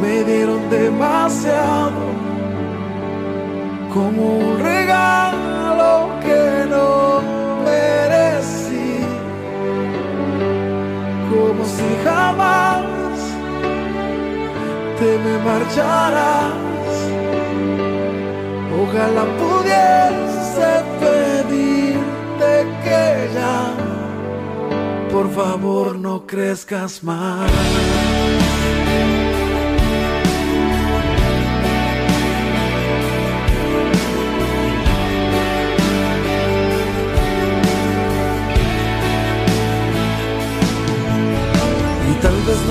me dieron demasiado, como un regalo que no merecí, como si jamás te me marcharas. Ojalá pudiese pedirte que ya por favor no crezcas más.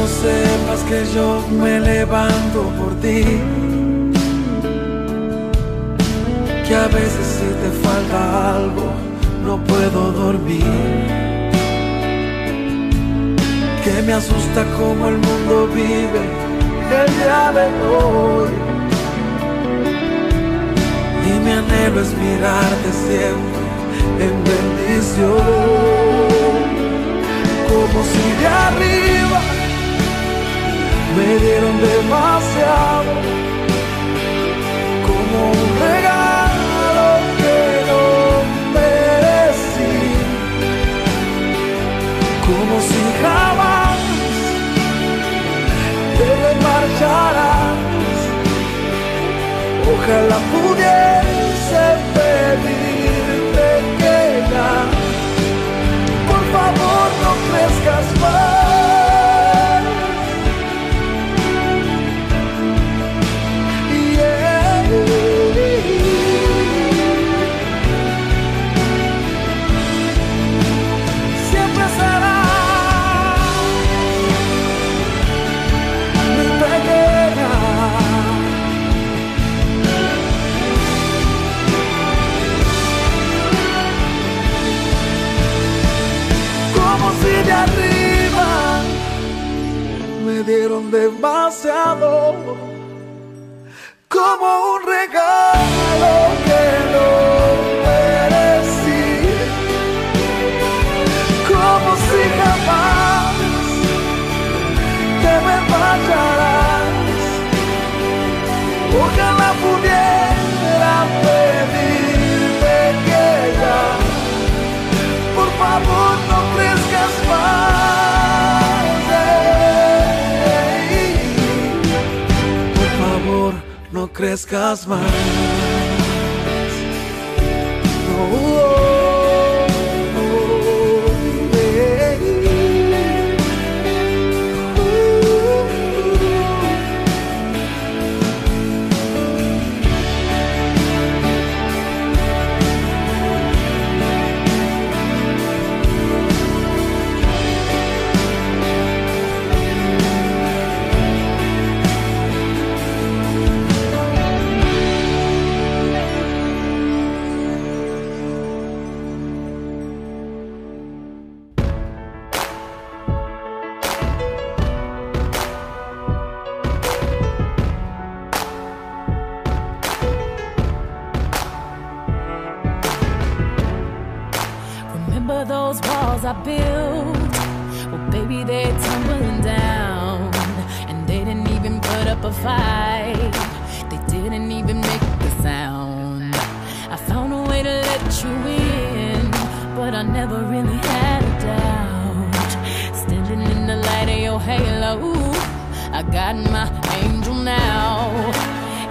Sepas que yo me levanto por ti. Que a veces si te falta algo, no puedo dormir que me asusta como el mundo vive el día de hoy. Y mi anhelo es mirarte siempre en bendición, como si de arriba me dieron demasiado, como un regalo que no merecí, como si jamás Ojalá pudiese demasiado como un regalo no got my angel now.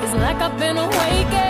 It's like I've been awakened.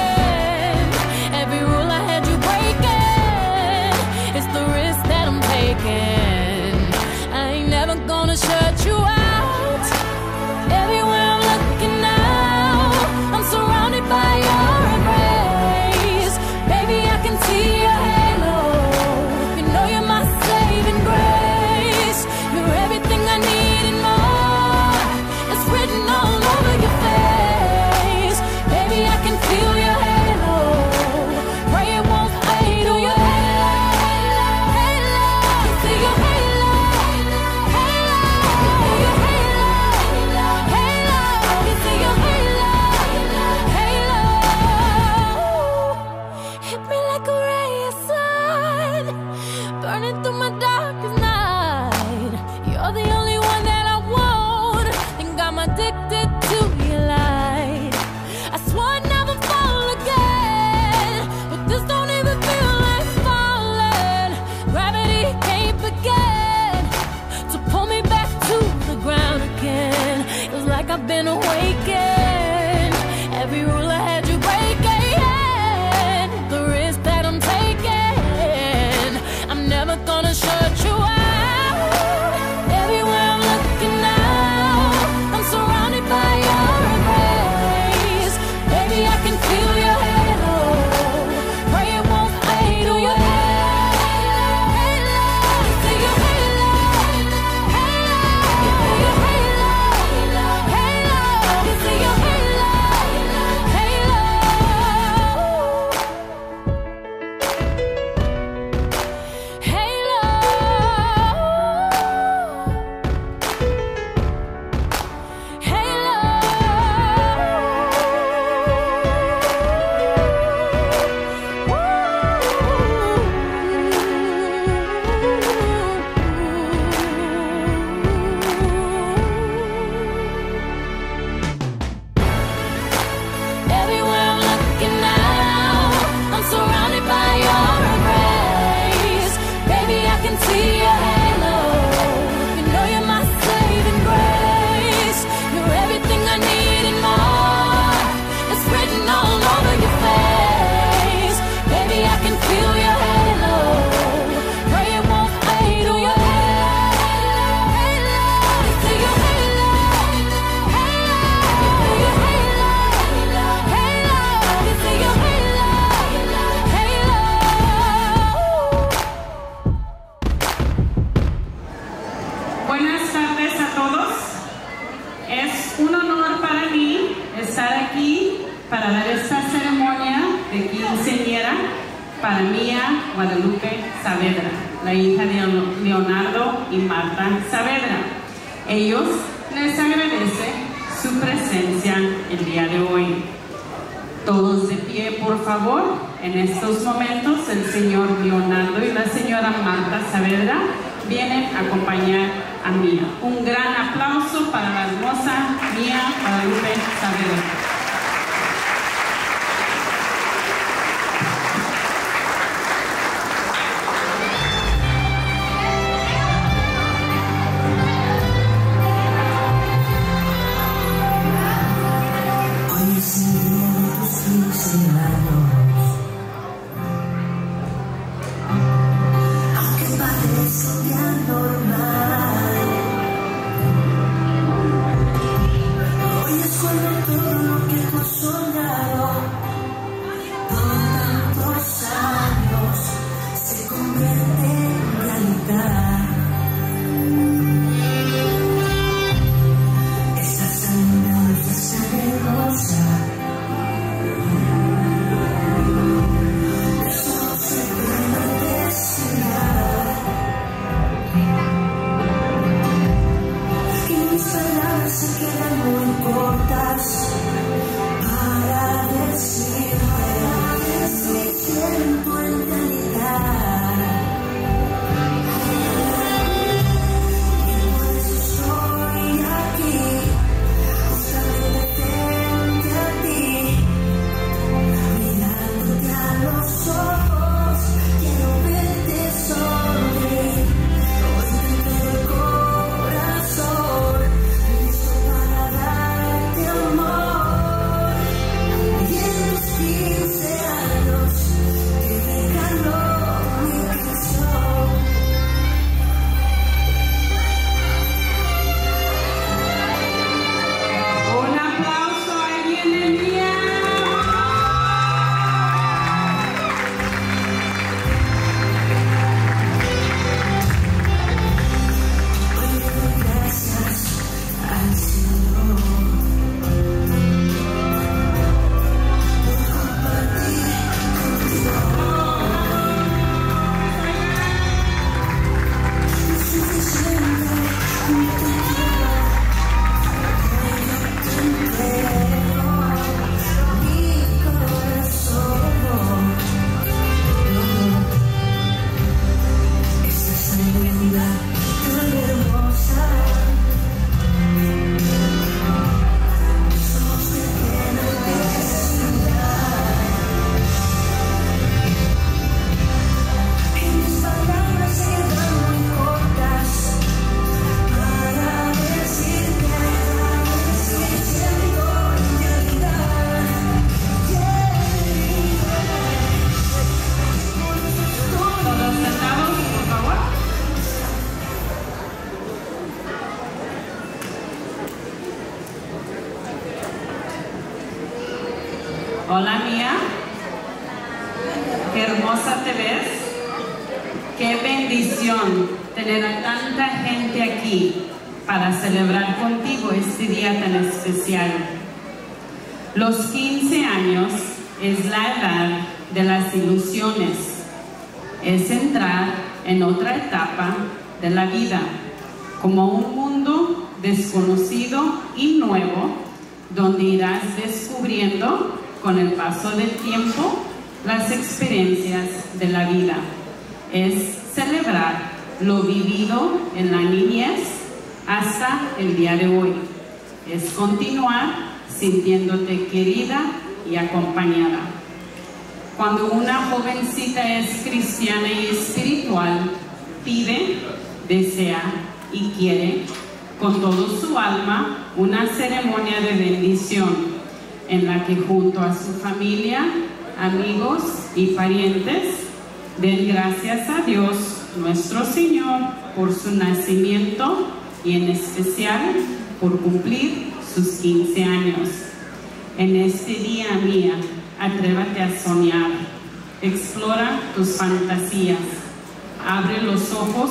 abre los ojos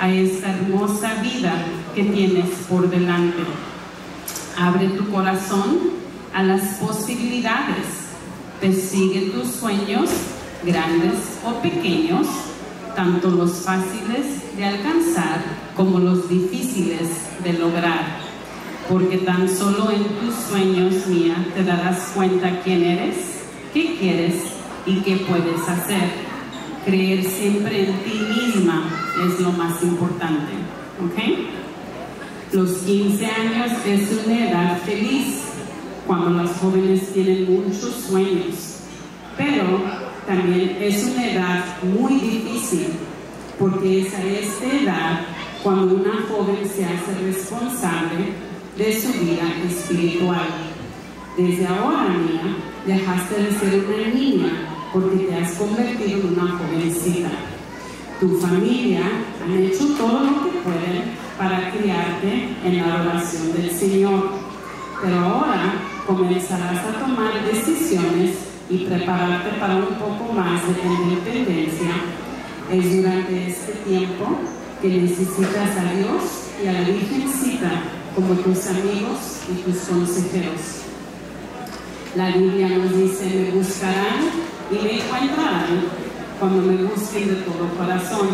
a esa hermosa vida que tienes por delante. Abre tu corazón a las posibilidades. Persigue tus sueños, grandes o pequeños, tanto los fáciles de alcanzar como los difíciles de lograr. Porque tan solo en tus sueños, mía, te darás cuenta quién eres, qué quieres y qué puedes hacer. Creer siempre en ti misma es lo más importante, ¿ok? Los 15 años es una edad feliz cuando las jóvenes tienen muchos sueños, pero también es una edad muy difícil porque es a esta edad cuando una joven se hace responsable de su vida espiritual. Desde ahora, mía, dejaste de ser una niña porque te has convertido en una jovencita. Tu familia han hecho todo lo que pueden para criarte en la oración del Señor, pero ahora comenzarás a tomar decisiones y prepararte para un poco más de independencia. Es durante este tiempo que necesitas a Dios y a la Virgencita como tus amigos y tus consejeros. La Biblia nos dice, me buscarán y me encontrarán cuando me busquen de todo corazón.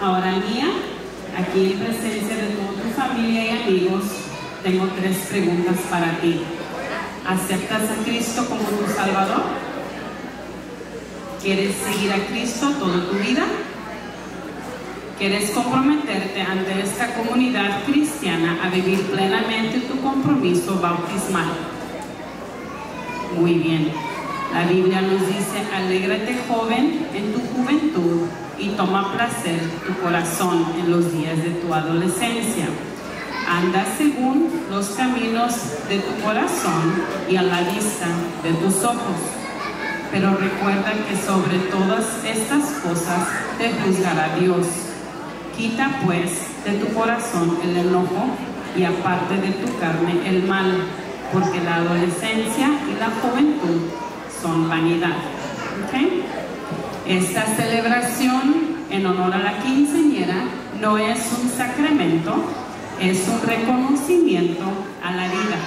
Ahora mía, aquí en presencia de toda tu familia y amigos, tengo tres preguntas para ti. ¿Aceptas a Cristo como tu Salvador? ¿Quieres seguir a Cristo toda tu vida? ¿Quieres comprometerte ante esta comunidad cristiana a vivir plenamente tu compromiso bautismal? Muy bien. La Biblia nos dice, alégrate joven en tu juventud y toma placer tu corazón en los días de tu adolescencia. Anda según los caminos de tu corazón y a la vista de tus ojos. Pero recuerda que sobre todas estas cosas te juzgará Dios. Quita pues de tu corazón el enojo y aparte de tu carne el mal, porque la adolescencia y la juventud son vanidad. Esta celebración en honor a la quinceñera no es un sacramento, es un reconocimiento a la vida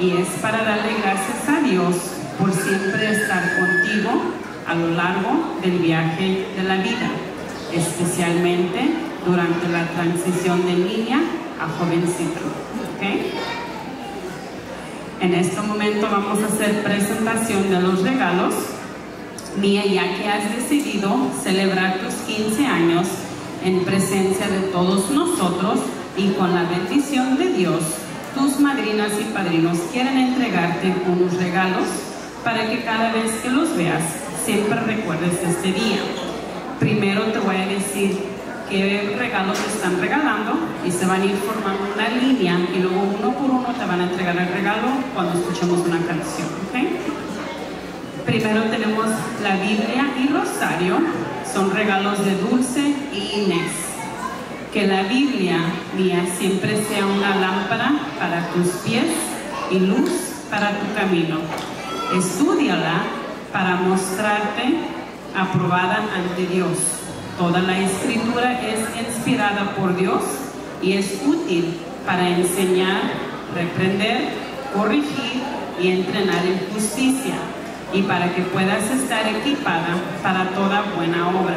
y es para darle gracias a Dios por siempre estar contigo a lo largo del viaje de la vida, especialmente durante la transición de niña a jovencito. En este momento vamos a hacer presentación de los regalos. Mía, ya que has decidido celebrar tus 15 años en presencia de todos nosotros y con la bendición de Dios, tus madrinas y padrinos quieren entregarte unos regalos para que cada vez que los veas siempre recuerdes este día. Primero te voy a decir qué regalos están regalando y se van a ir formando una línea y luego uno por uno te van a entregar el regalo cuando escuchemos una canción. Primero tenemos la Biblia y Rosario, son regalos de Dulce y Inés. Que la Biblia mía siempre sea una lámpara para tus pies y luz para tu camino. Estudiala para mostrarte aprobada ante Dios Toda la escritura es inspirada por Dios y es útil para enseñar, reprender, corregir y entrenar en justicia y para que puedas estar equipada para toda buena obra.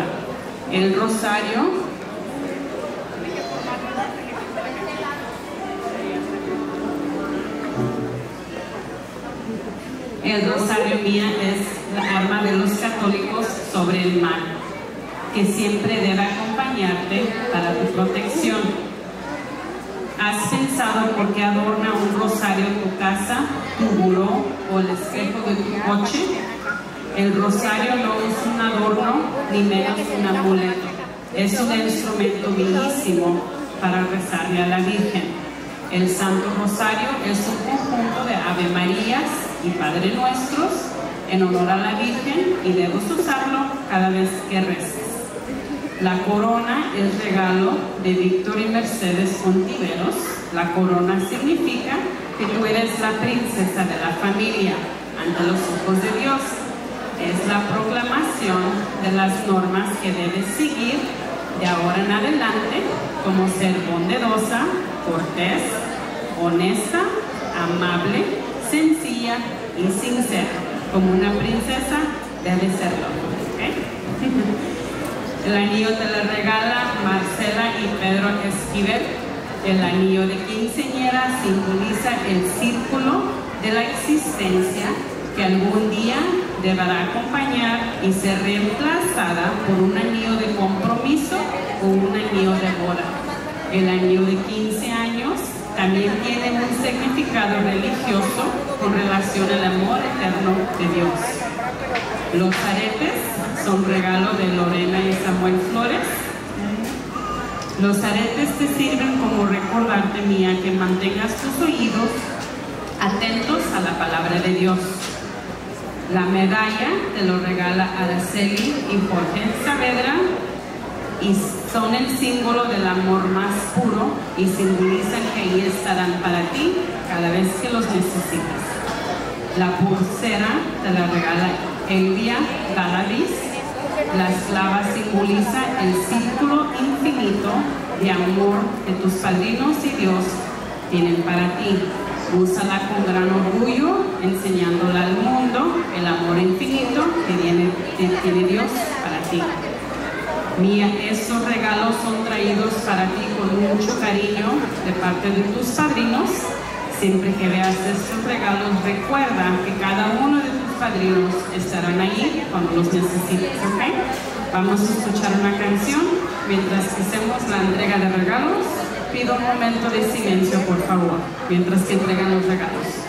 El rosario El rosario mía es la arma de los católicos sobre el mal que siempre debe acompañarte para tu protección. ¿Has pensado por qué adorna un rosario tu casa, tu buró o el espejo de tu coche? El rosario no es un adorno ni menos un amuleto. Es un instrumento bellísimo para rezarle a la Virgen. El Santo Rosario es un conjunto de Ave Marías y Padre Nuestros en honor a la Virgen y debes usarlo cada vez que reces. La corona es regalo de Víctor y Mercedes Contiveros. La corona significa que tú eres la princesa de la familia ante los ojos de Dios. Es la proclamación de las normas que debes seguir de ahora en adelante, como ser bondadosa, cortés, honesta, amable, sencilla y sincera. Como una princesa debe serlo. El anillo te lo regala Marcela y Pedro Esquivel. El anillo de quinceñera simboliza el círculo de la existencia que algún día deberá acompañar y ser reemplazada por un anillo de compromiso o un anillo de boda. El anillo de 15 años también tiene un significado religioso con relación al amor eterno de Dios. Los aretes son regalo de Lorena y Samuel Flores. Los aretes te sirven como recordarte mía que mantengas tus oídos atentos a la palabra de Dios. La medalla te lo regala Araceli y Jorge Saavedra y son el símbolo del amor más puro y simbolizan que ahí estarán para ti cada vez que los necesites. La pulsera te la regala Elvia Galavis. La esclava simboliza el círculo infinito de amor que tus padrinos y Dios tienen para ti. Úsala con gran orgullo, enseñándola al mundo el amor infinito que tiene, que tiene Dios para ti. Mía, estos regalos son traídos para ti con mucho cariño de parte de tus padrinos. Siempre que veas estos regalos, recuerda que cada uno de padrinos estarán ahí cuando los necesites, ¿ok? Vamos a escuchar una canción mientras hacemos la entrega de regalos. Pido un momento de silencio, por favor, mientras que entregan los regalos.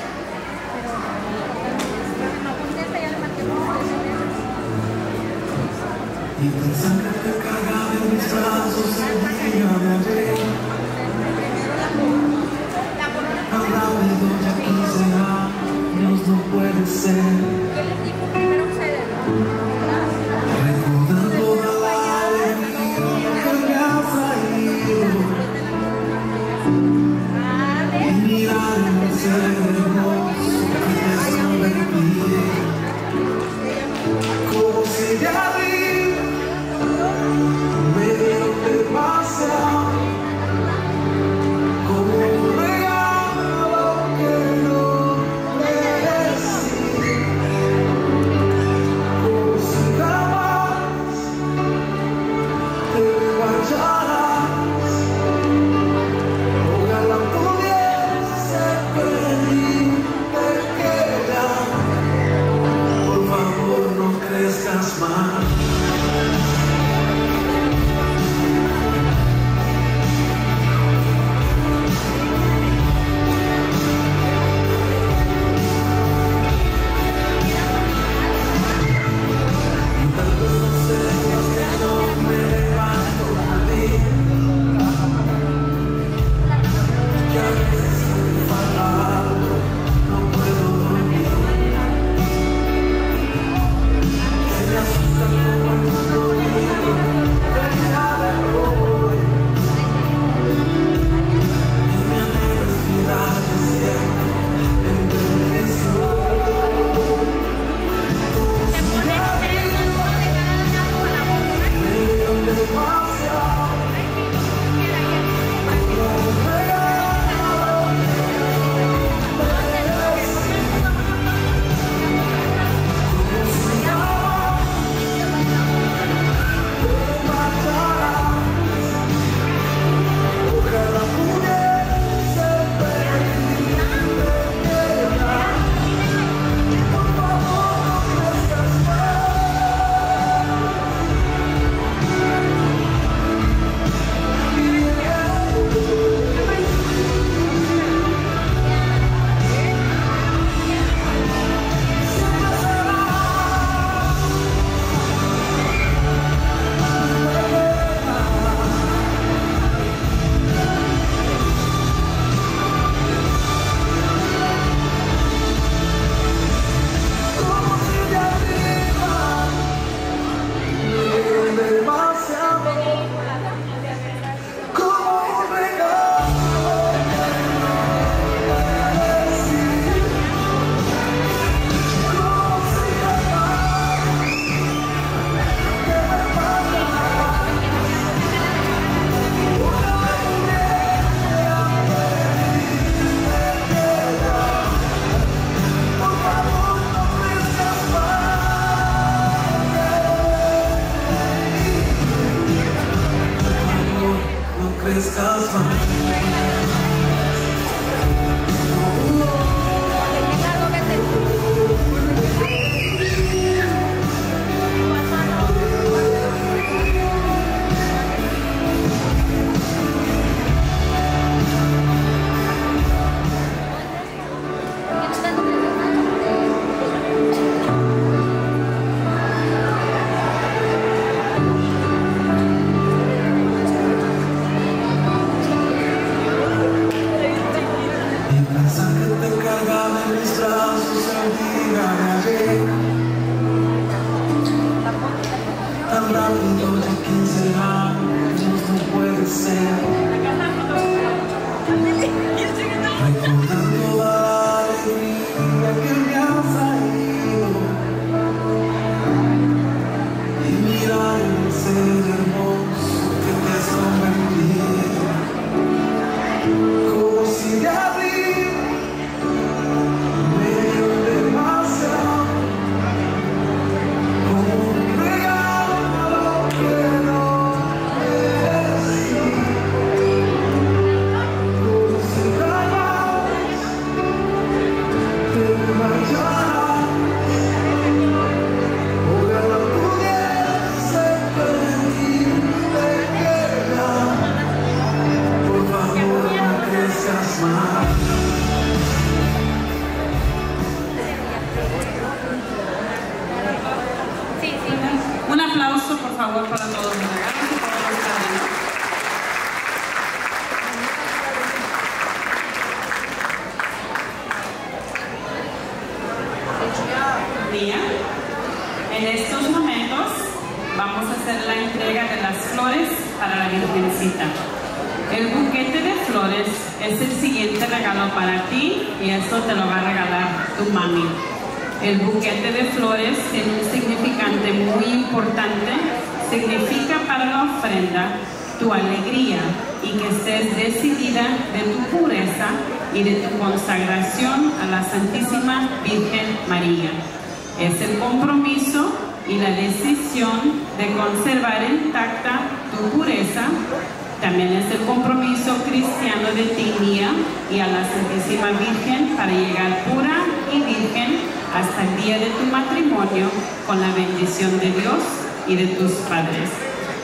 También es el compromiso cristiano de Tinía y a la Santísima Virgen para llegar pura y virgen hasta el día de tu matrimonio con la bendición de Dios y de tus padres.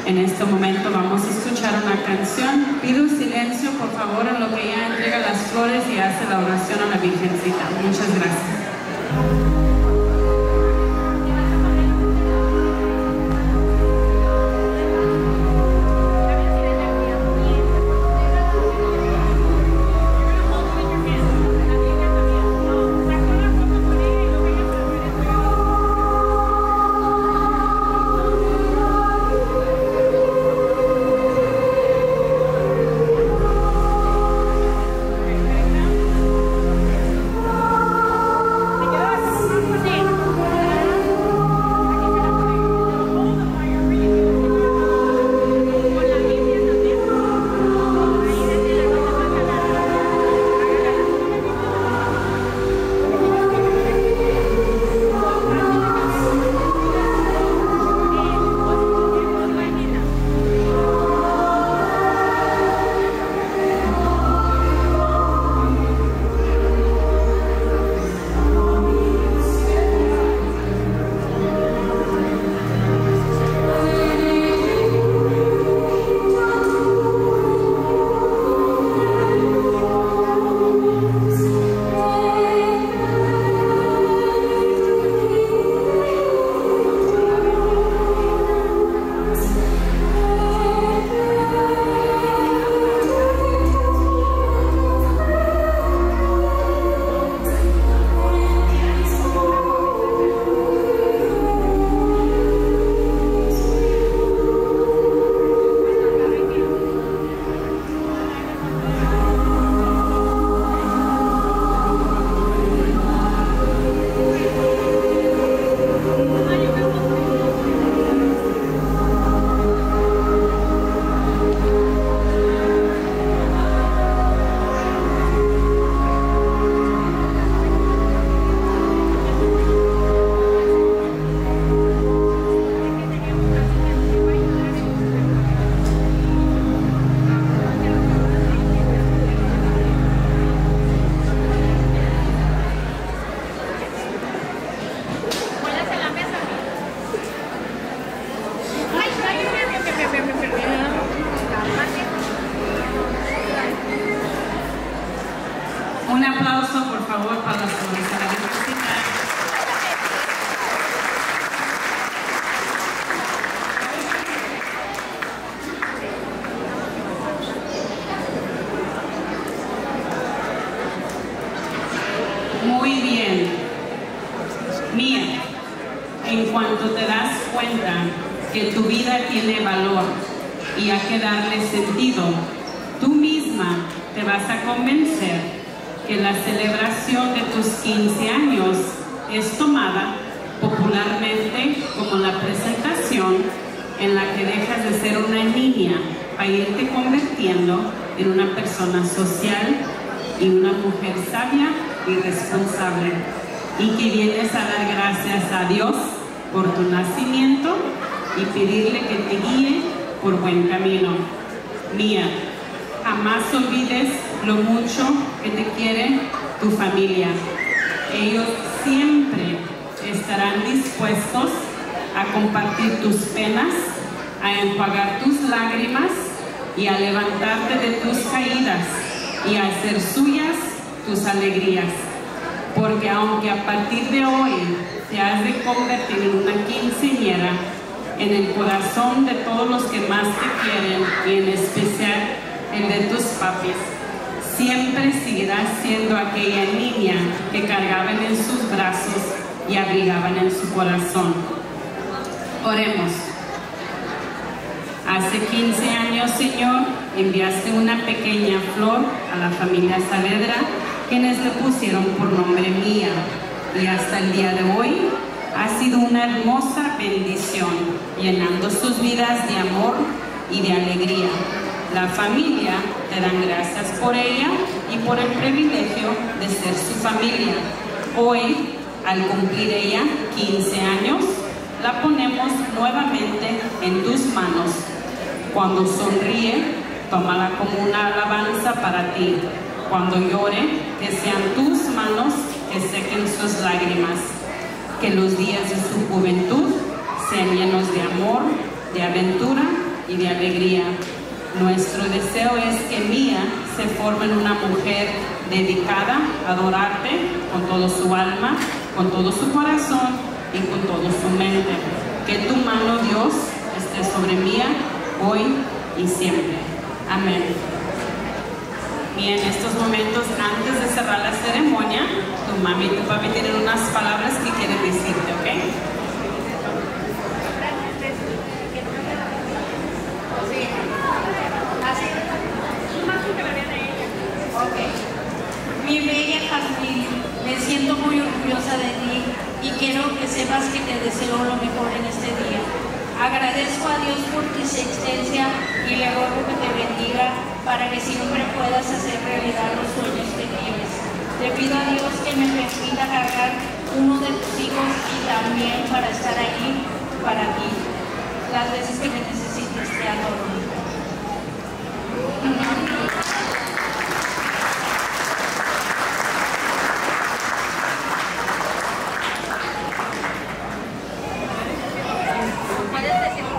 En este momento vamos a escuchar una canción. Pido silencio, por favor, en lo que ella entrega las flores y hace la oración a la Virgencita. Muchas gracias.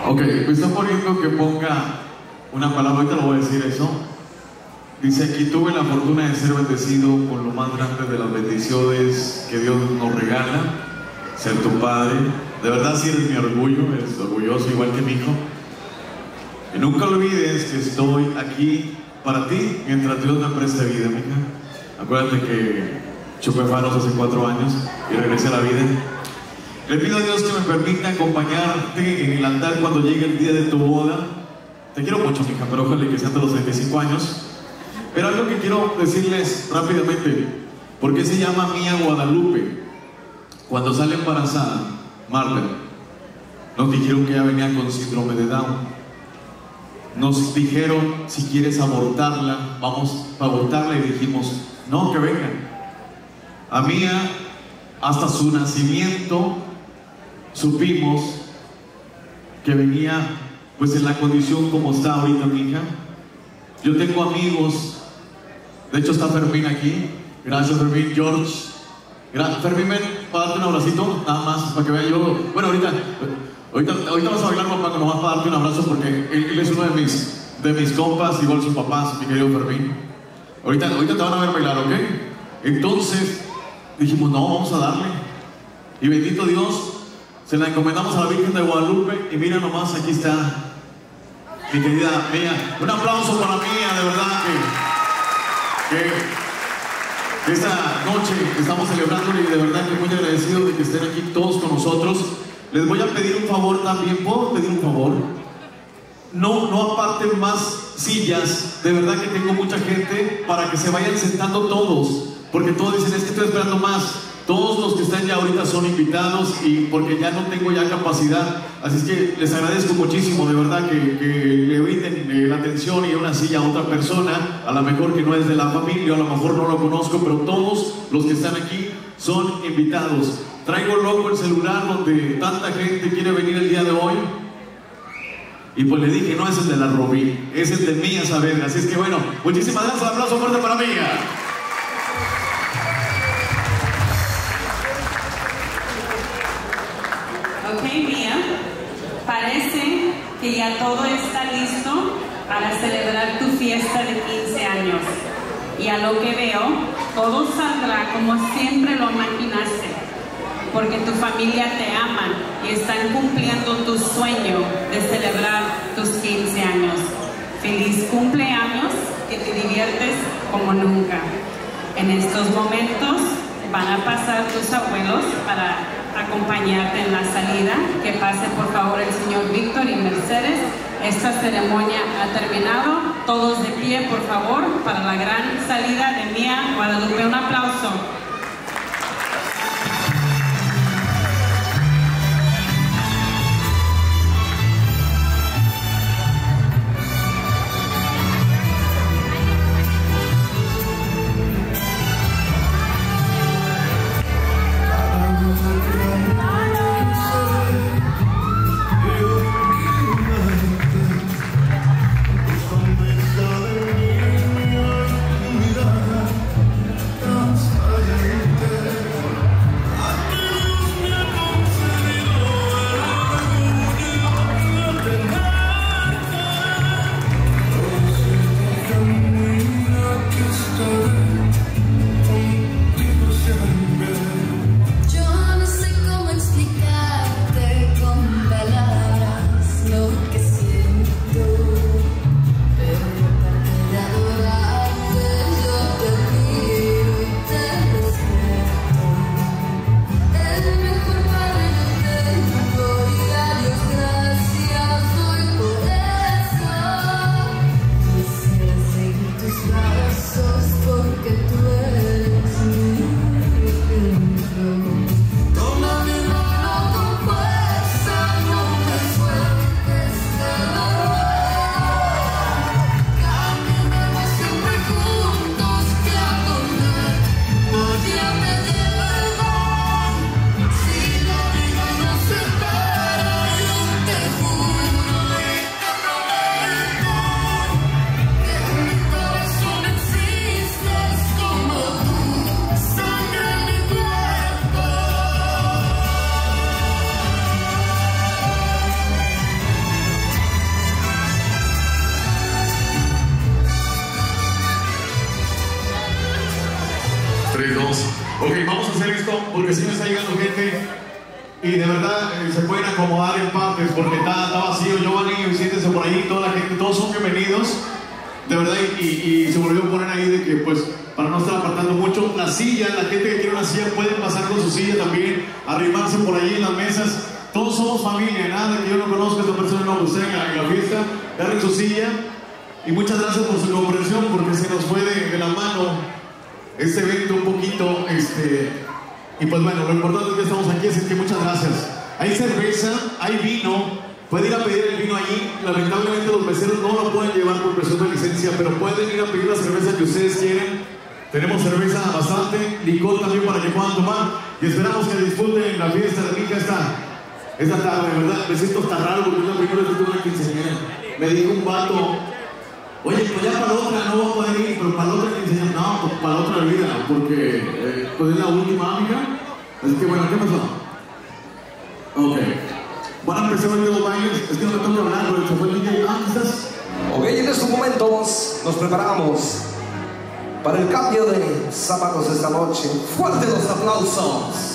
Ok, me está poniendo que ponga una palabra, ahorita lo voy a decir eso. Dice aquí, tuve la fortuna de ser bendecido con lo más grande de las bendiciones que Dios nos regala, ser tu padre. De verdad sí eres mi orgullo, eres orgulloso igual que mi hijo. Y nunca olvides que estoy aquí para ti mientras Dios me preste vida, mija. Acuérdate que chupé faros hace cuatro años y regresé a la vida. Le pido a Dios que me permita acompañarte en el altar cuando llegue el día de tu boda. Te quiero mucho, mija, pero ojalá que sean de los 35 años. Pero algo que quiero decirles rápidamente, ¿por qué se llama Mía Guadalupe? Cuando sale embarazada, Marta, nos dijeron que ella venía con síndrome de Down. Nos dijeron, si quieres abortarla, vamos a abortarla y dijimos, no, que venga. A Mía, hasta su nacimiento, supimos que venía pues en la condición como está ahorita mi hija. Yo tengo amigos, de hecho está Fermín aquí, gracias Fermín, George. Gra Fermín, ven para darte un abracito, nada más, para que vea yo. Bueno, ahorita, ahorita, ahorita vas a bailar papá, nomás para darte un abrazo porque él, él, es uno de mis, de mis compas, igual sus papás, mi querido Fermín. Ahorita, ahorita te van a ver bailar, ¿ok? Entonces dijimos, no, vamos a darle. Y bendito Dios, se la encomendamos a la Virgen de Guadalupe y mira nomás, aquí está mi querida Mía. Un aplauso para Mía, de verdad que, esta noche estamos celebrando y de verdad que muy agradecido de que estén aquí todos con nosotros. les voy a pedir un favor también. ¿Puedo pedir un favor? No, no aparten más sillas. De verdad que tengo mucha gente para que se vayan sentando todos. Porque todos dicen, es que estoy esperando más. Todos los que están ya ahorita son invitados y porque ya no tengo ya capacidad. Así es que les agradezco muchísimo, de verdad, que, le brinden eh, la atención y una silla a otra persona, a lo mejor que no es de la familia, a lo mejor no lo conozco, pero todos los que están aquí son invitados. Traigo loco el celular donde tanta gente quiere venir el día de hoy. Y pues le dije, no es el de la Robí, es el de Mía Saavedra. Así es que bueno, muchísimas gracias, un aplauso fuerte para Mía. Que ya todo está listo para celebrar tu fiesta de 15 años. Y a lo que veo, todo saldrá como siempre lo imaginaste, porque tu familia te ama y están cumpliendo tu sueño de celebrar tus 15 años. Feliz cumpleaños, que te diviertes como nunca. En estos momentos van a pasar tus abuelos para acompañarte en la salida. Que pase por favor el señor Víctor y Mercedes. Esta ceremonia ha terminado. Todos de pie, por favor, para la gran salida de Mía Guadalupe. Un aplauso. Preparamos para el cambio de zapatos esta noche. Fuerte los aplausos.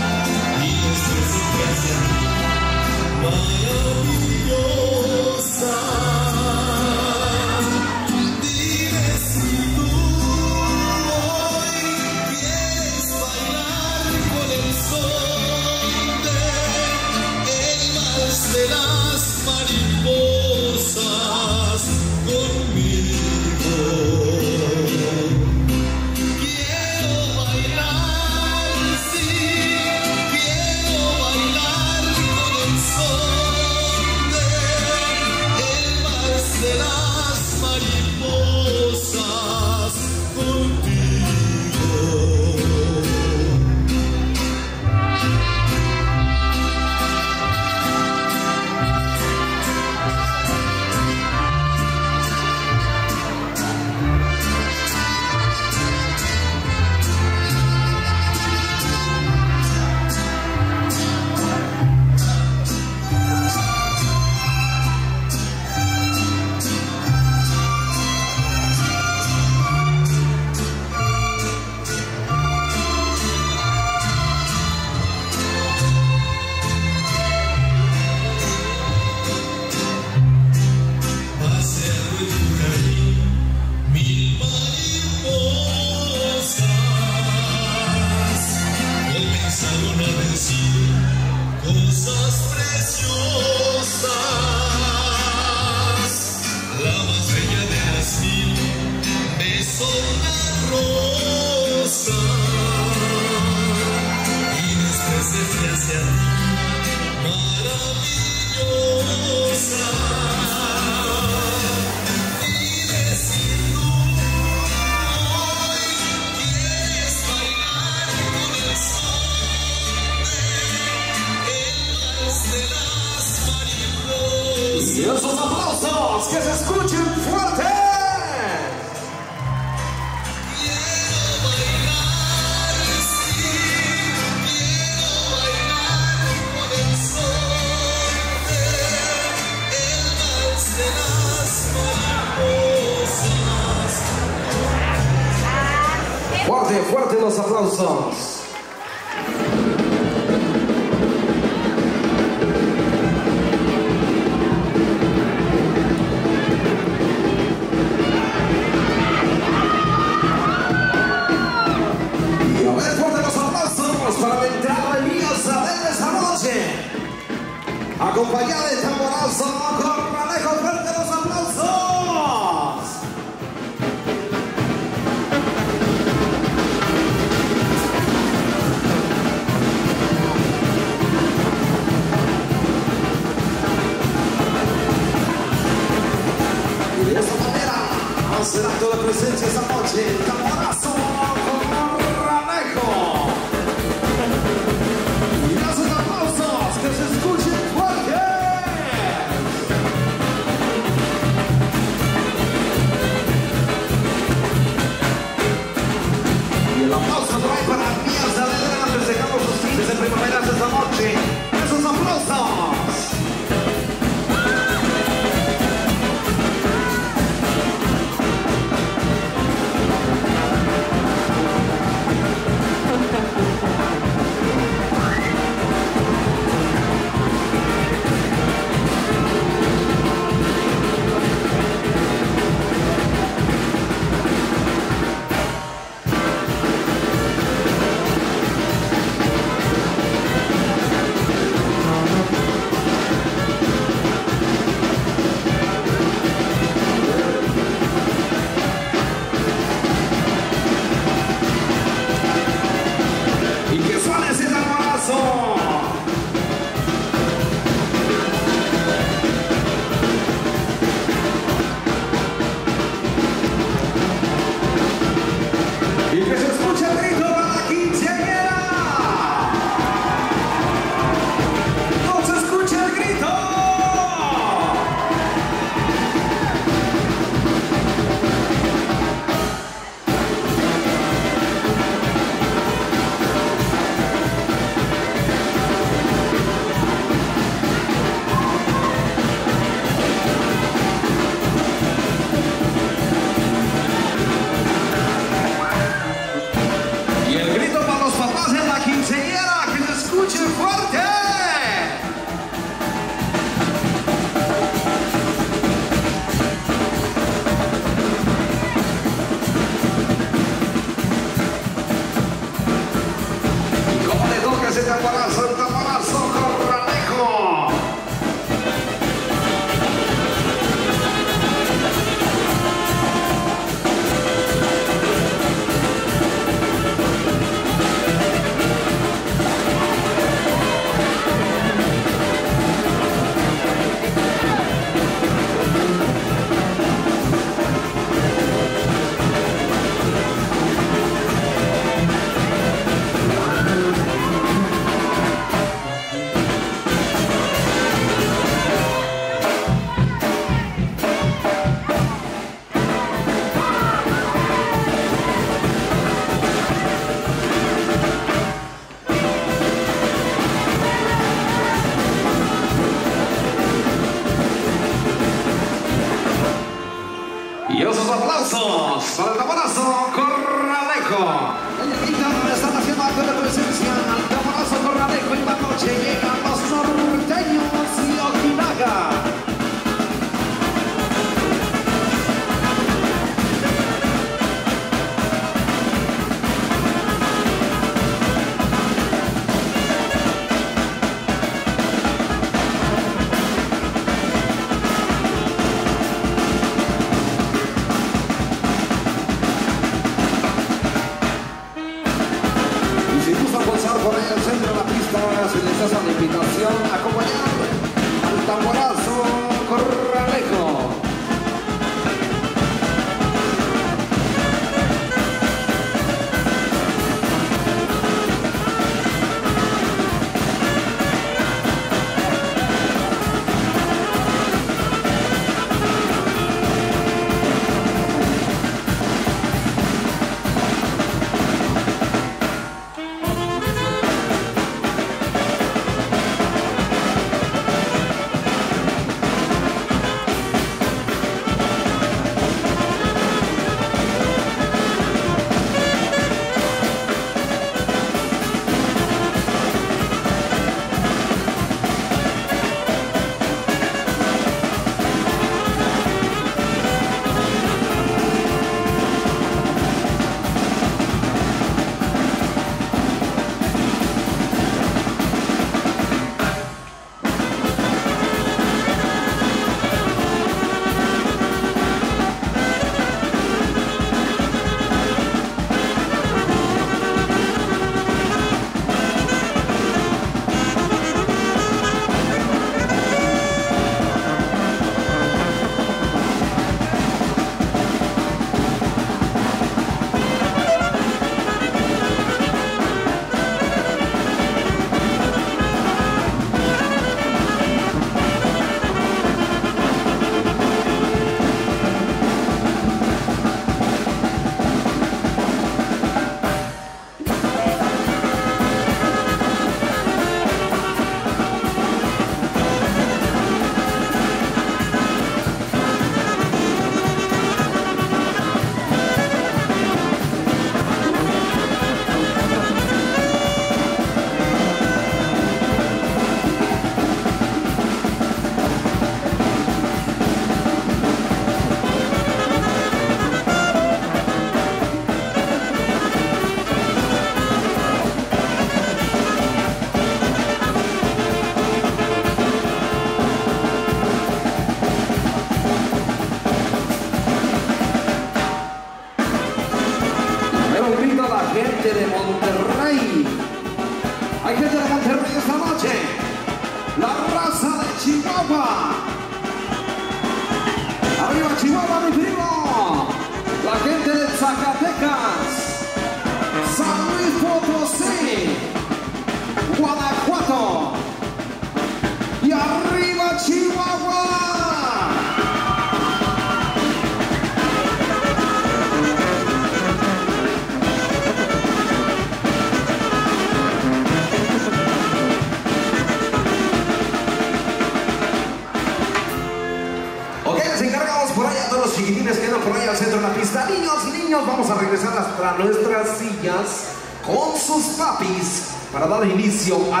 Dar inicio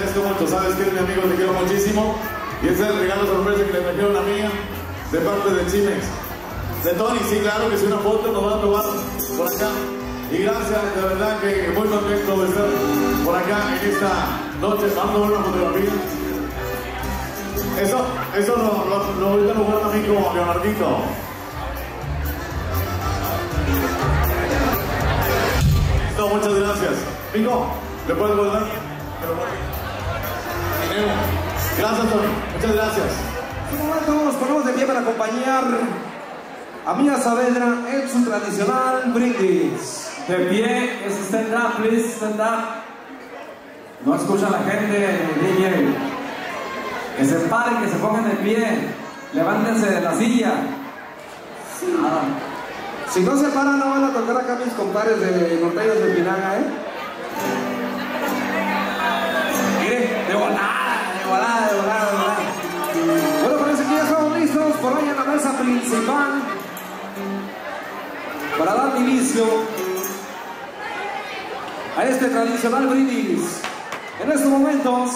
agradezco mucho. Sabes que eres mi amigo, te quiero muchísimo. Y ese es el regalo sorpresa que le trajeron a mía de parte de Chimex. De Tony, sí, claro que si una foto nos van a tomar por acá. Y gracias, de verdad que muy contento de estar por acá en esta noche. A ver una fotografía. Eso, eso lo, lo, lo ahorita lo guarda mi como Leonardito. Muchas gracias. Mico, ¿le puedes guardar? Gracias, Tony. Muchas gracias. Un momento nos ponemos de pie para acompañar a Mía Saavedra en su tradicional brindis. De pie, es stand up, please, stand up. No escucha la gente, DJ. Que se paren, que se pongan de pie. Levántense de la silla. Si no se paran, no van a tocar acá mis compadres de Norteños de Pinaga, ¿eh? Bueno, parece que ya estamos listos por ahí en la mesa principal para dar inicio a este tradicional brindis. En estos momentos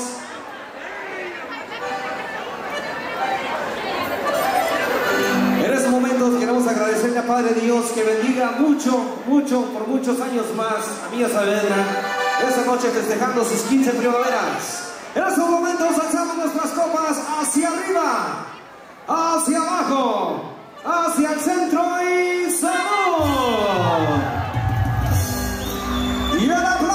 En estos momentos queremos agradecerle a Padre Dios que bendiga mucho, mucho, por muchos años más a Mía Saavedra esta noche festejando sus 15 primaveras. En estos momentos alzamos nuestras copas hacia arriba, hacia abajo, hacia el centro y salud. Y el aplauso.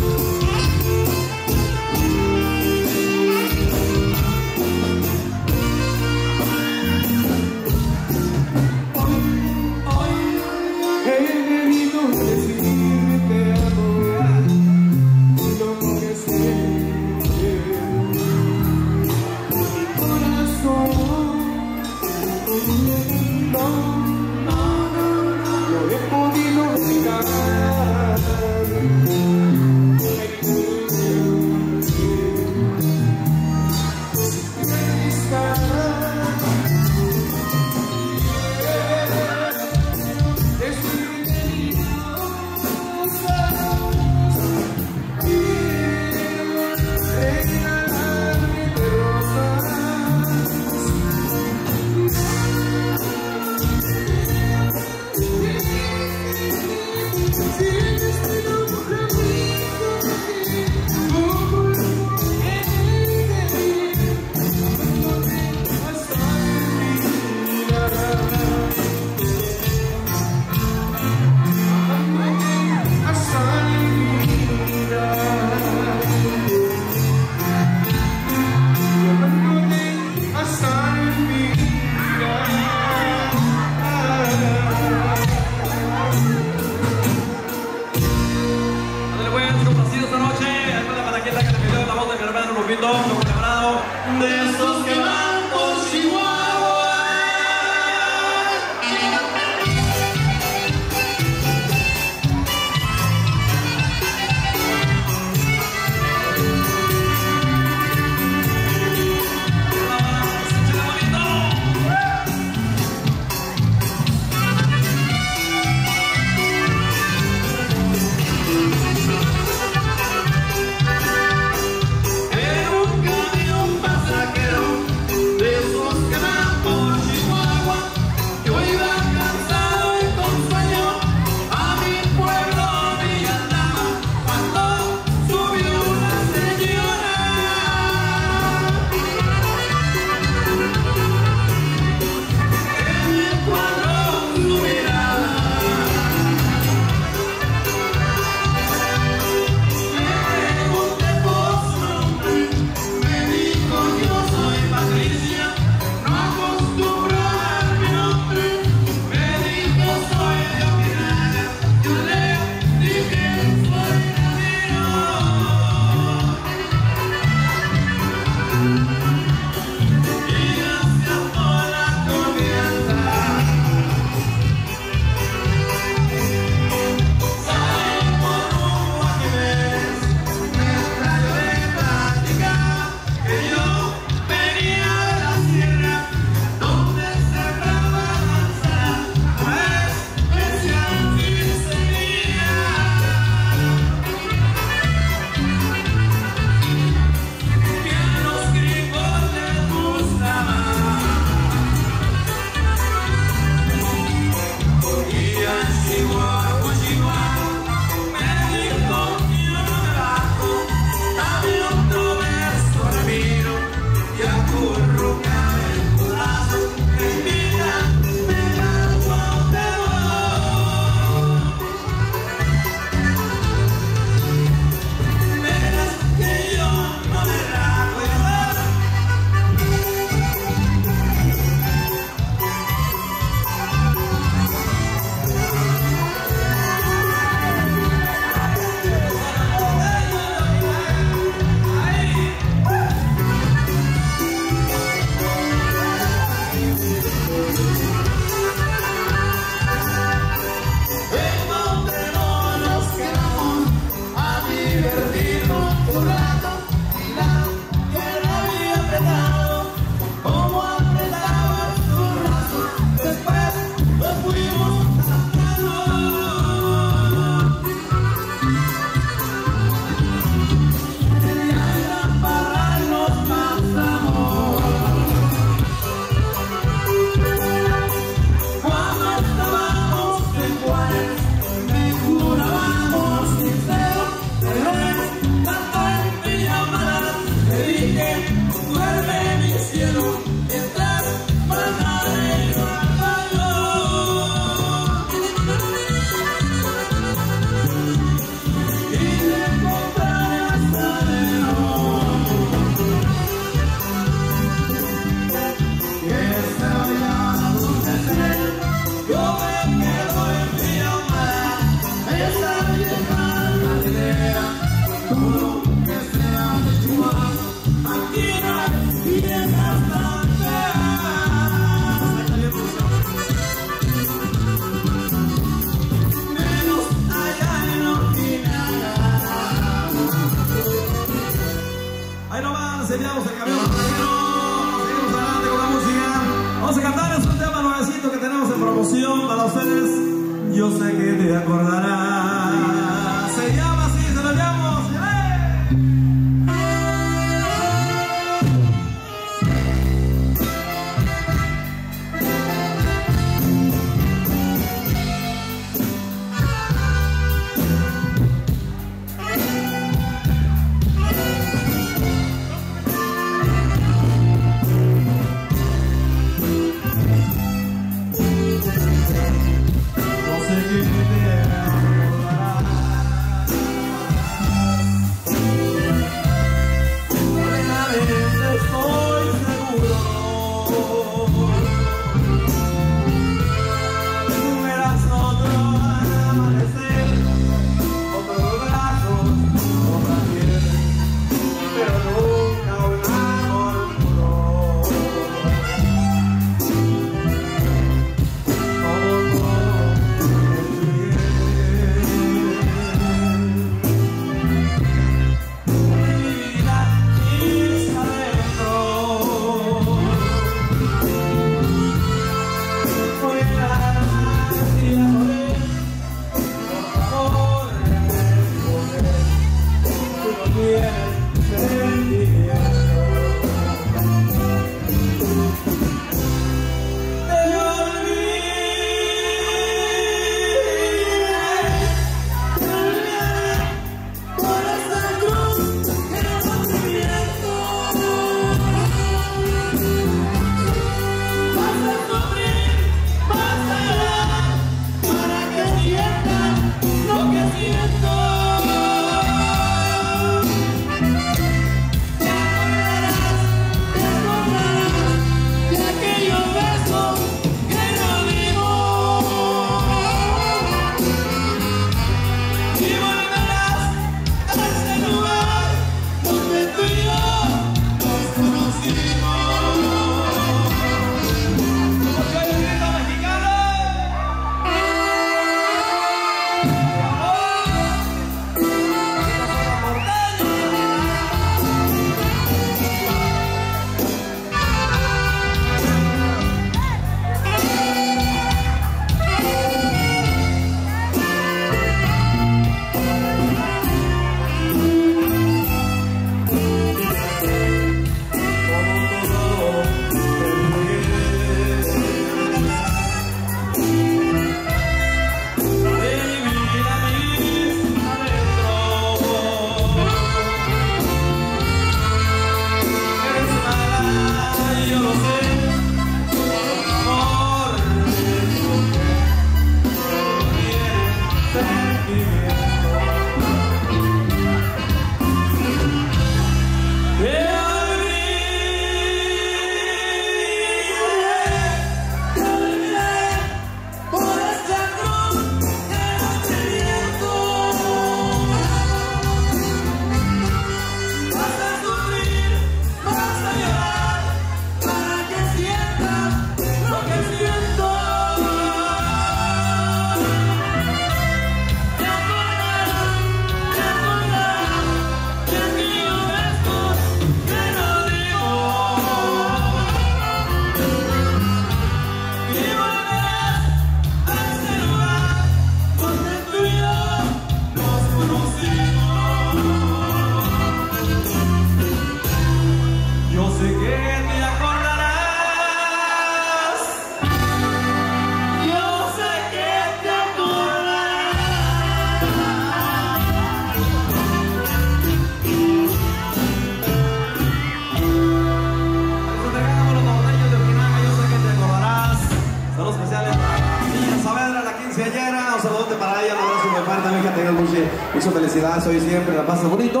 Felicidad hoy siempre, la pases bonito.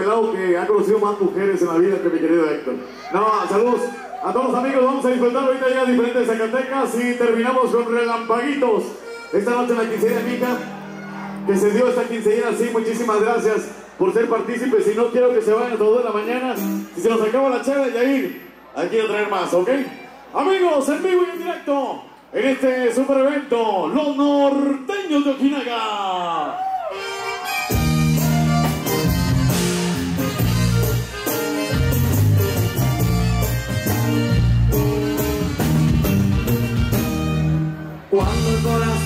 Pelado que ha conocido más mujeres en la vida que mi querido Héctor. No, saludos a todos los amigos, vamos a disfrutar ahorita ya diferentes Zacatecas y terminamos con relampaguitos. Esta noche en la quinceañera Mica, que se dio esta quinceañera, sí, muchísimas gracias por ser partícipes y no quiero que se vayan a las 2 de la mañana. Si se nos acaba la chévere, Yair, hay que traer más, ¿ok? Amigos, en vivo y en directo, en este super evento, los norteños de Ojinaga. Corazón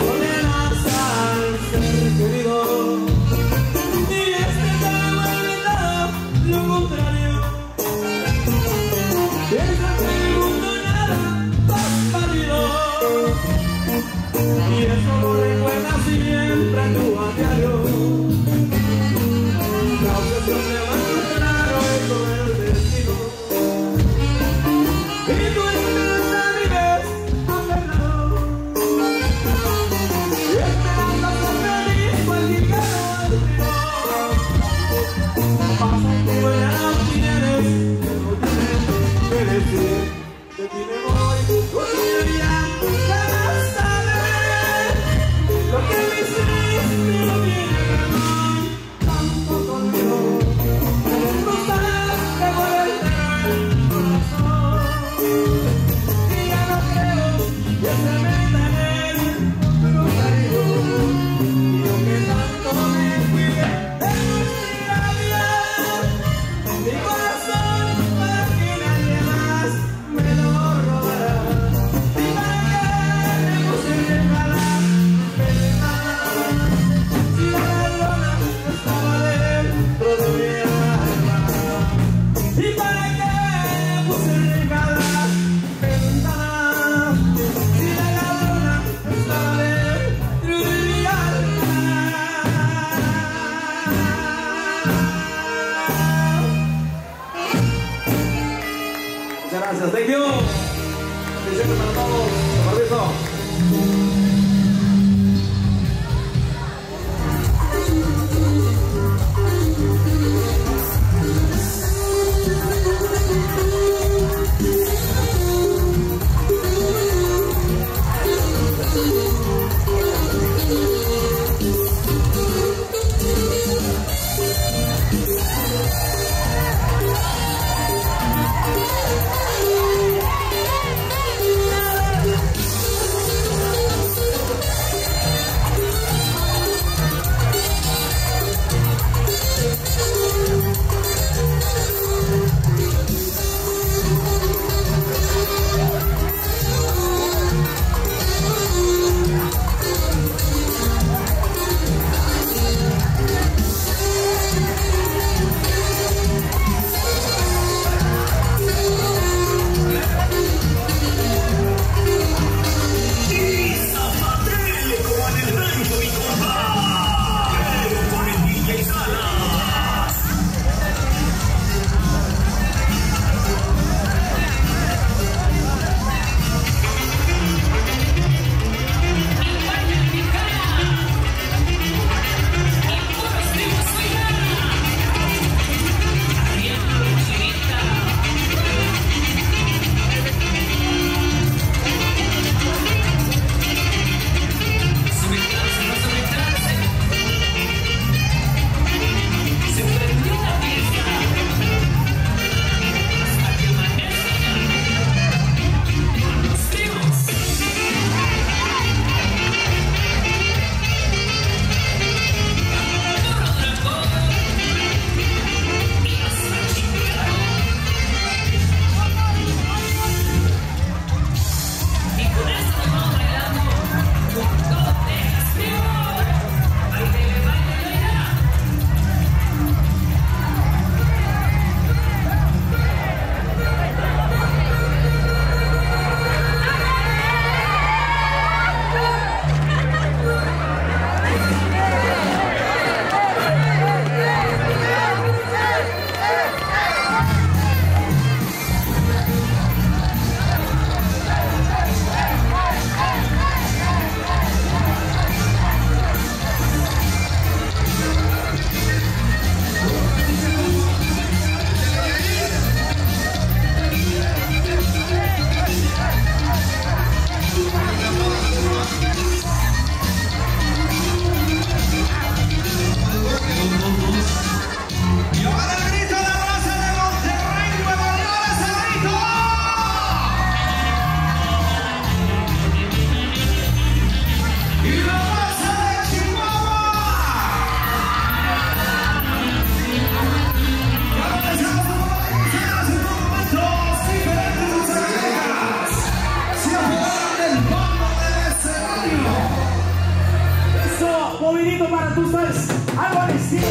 para tú sabes, algo al estilo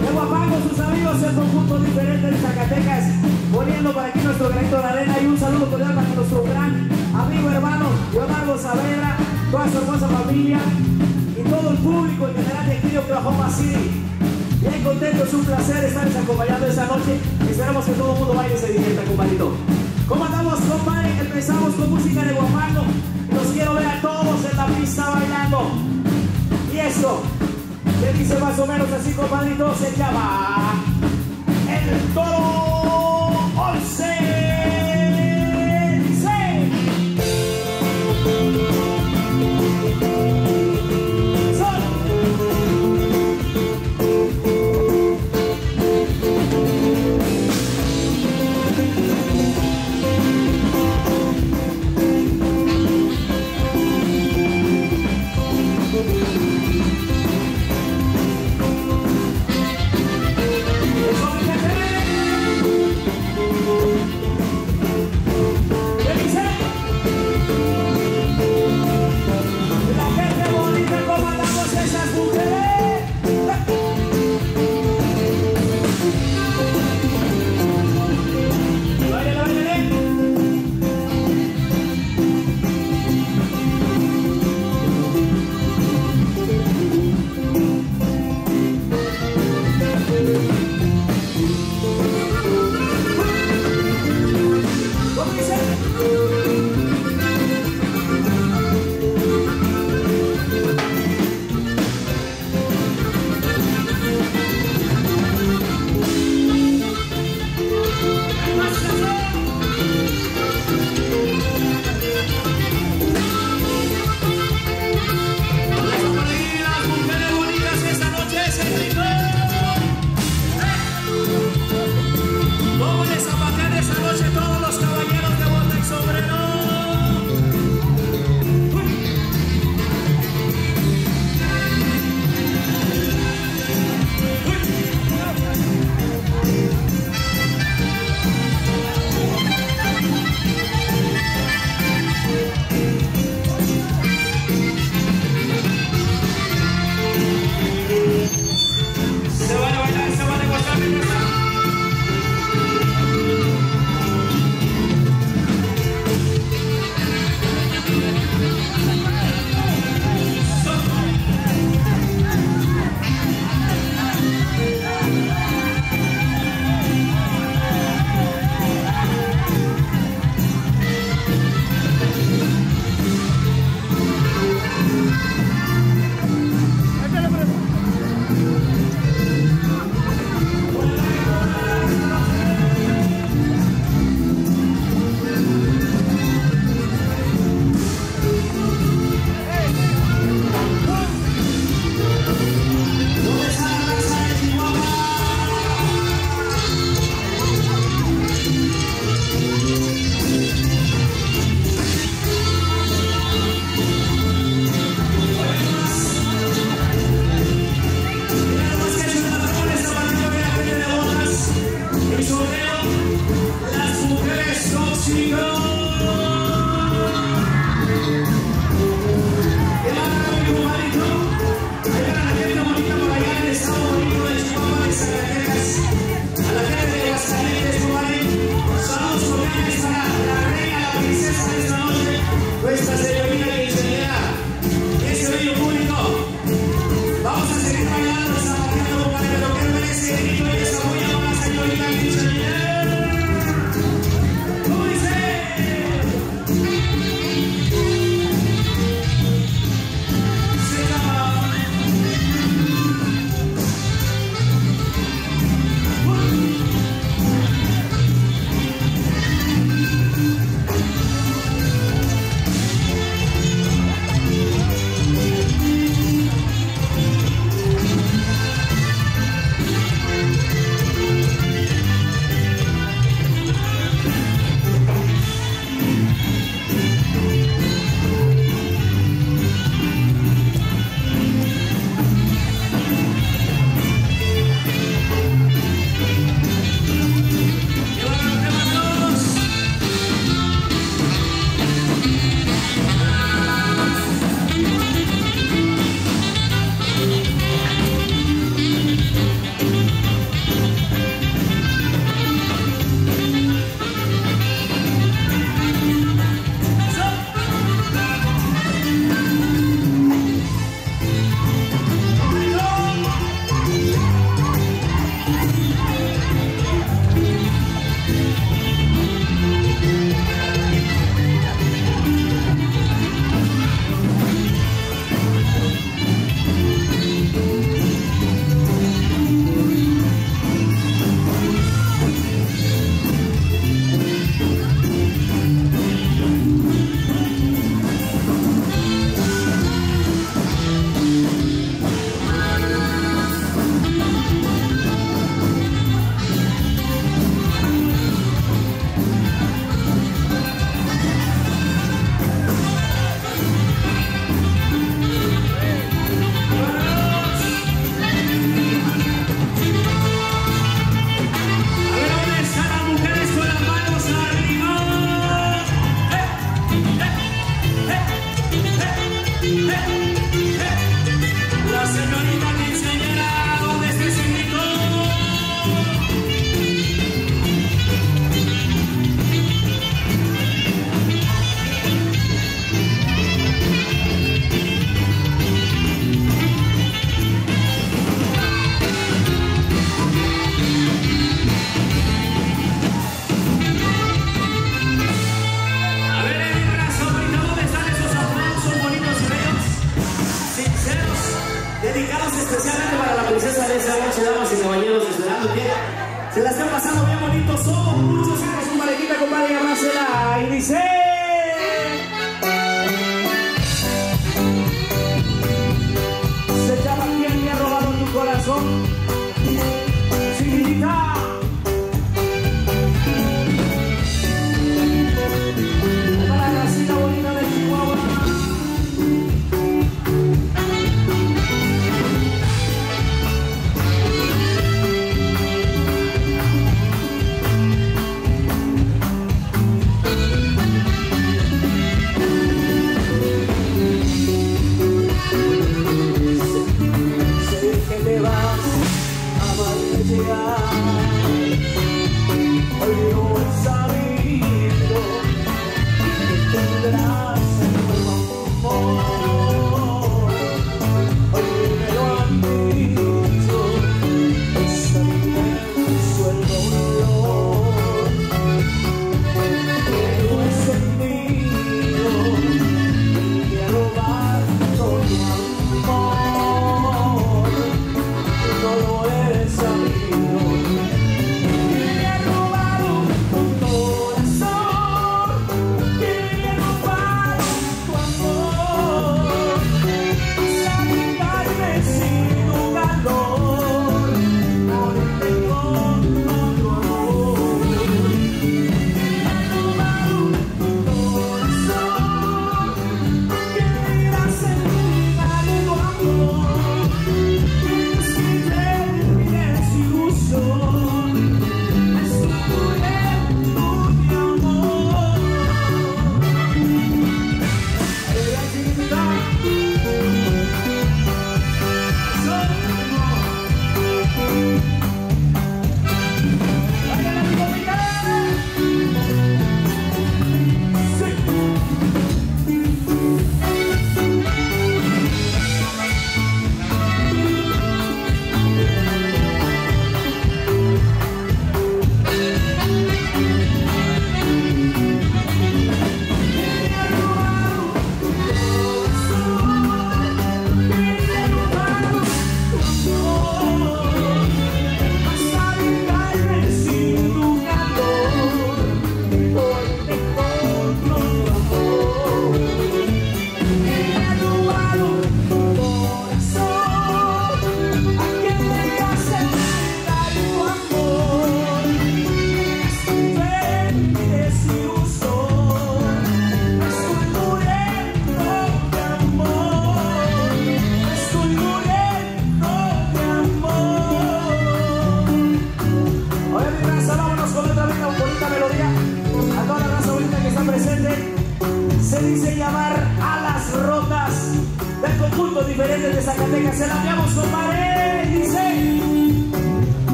de Guapango, sus amigos, el conjunto diferente de Zacatecas, poniendo por aquí nuestro granito de arena y un saludo cordial para nuestro gran amigo hermano Leonardo Saavedra, toda su hermosa familia y todo el público en general de aquí de Oklahoma City. Bien contento, es un placer estarles acompañando esta noche. Esperamos que todo el mundo vaya y se divierta, compadrito. ¿Cómo andamos, compadre? Empezamos con música de Guapango. Los quiero ver a todos en la pista bailando. Y eso, que dice más o menos así, compadrito, se llama El Toro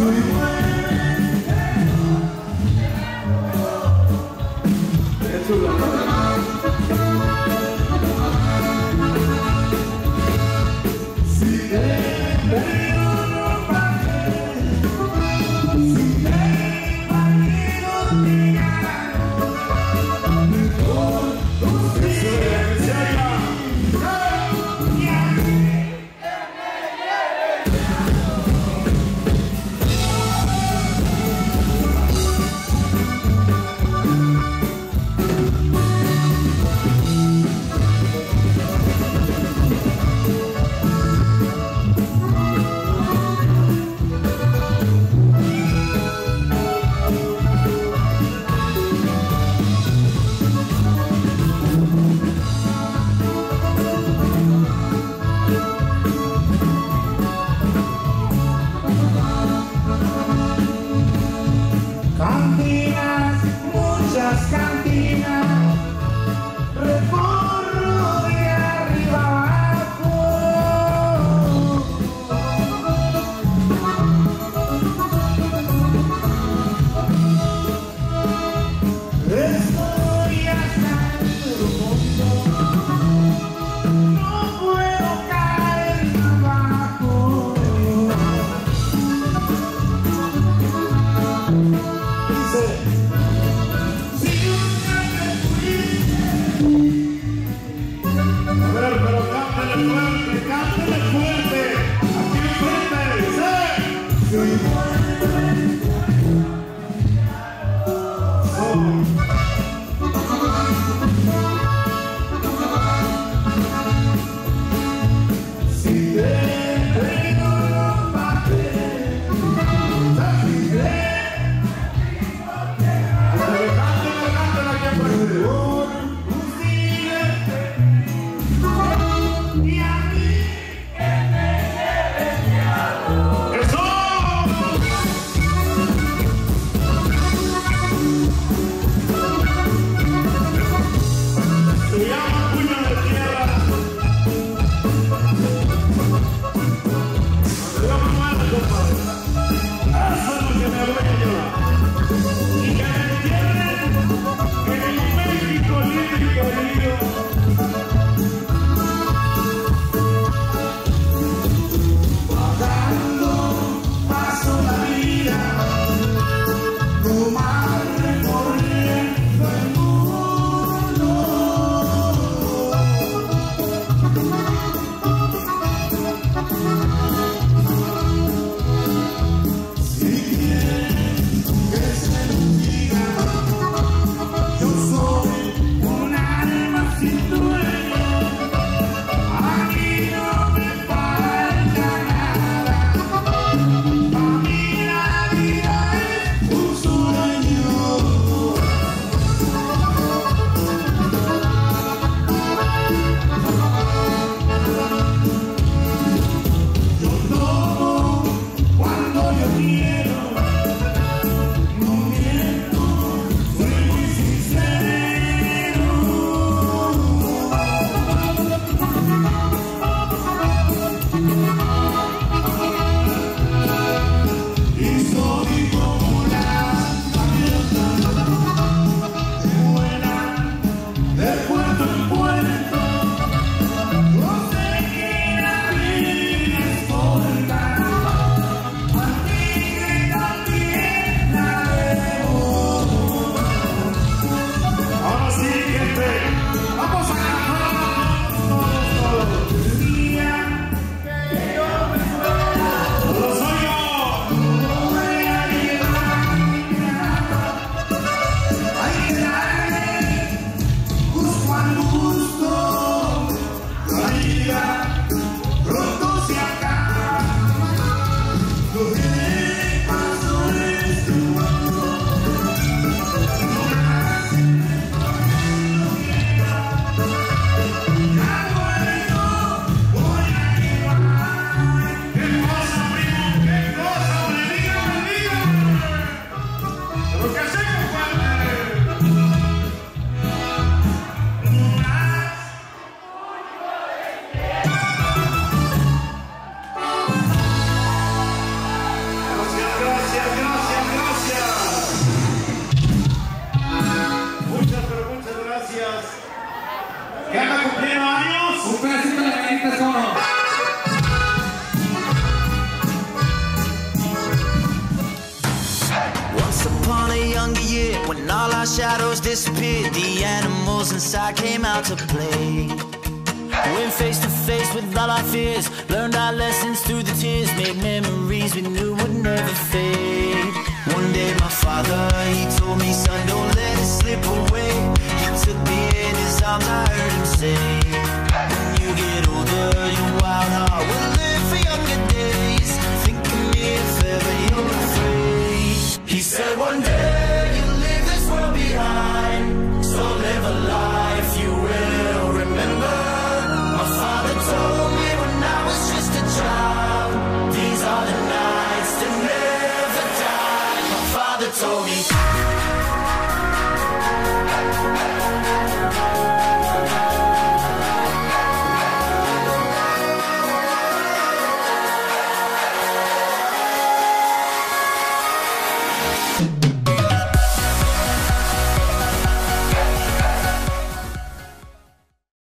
to you. Inside came out to play.